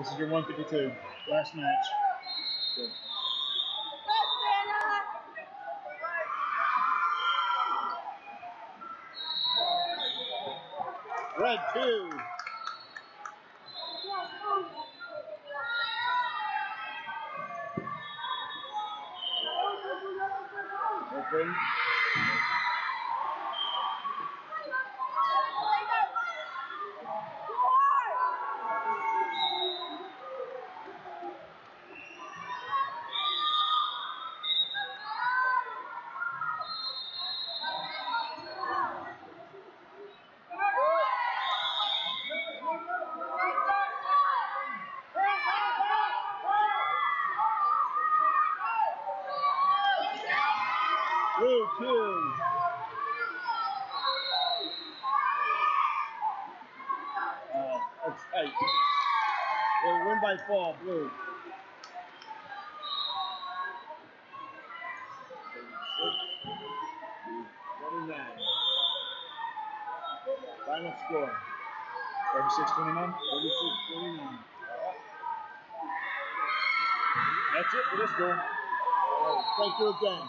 This is your 152. Last match. Good. Red two. Open. Blue two. Uh, that's tight. They'll win by four, blue. Final score. 36 29. 36 29. That's it for this game. Thank you again.